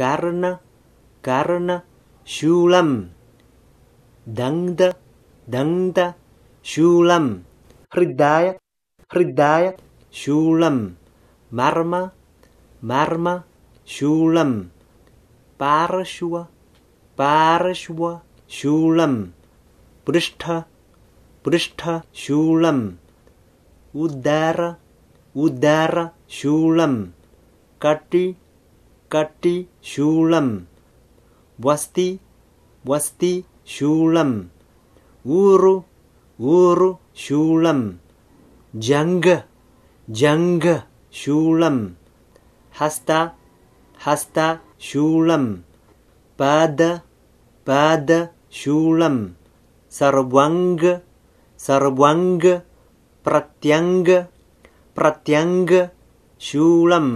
karena karena shulam. Dangda dangda shulam. Hridaya hridaya shulam. Marma marma shulam. Parashwa parashwa shulam. Pristha pristha shulam. Udara udara shulam. Kati कटि शूलं वस्ति वस्ति शूलम् ऊरु ऊरु शूलं जङ्ग जङ्ग शूलं हस्त हस्त शूलं पाद पाद शूलं सर्वाङ्ग सर्वाङ्ग प्रत्यङ्ग प्रत्यङ्ग शूलम्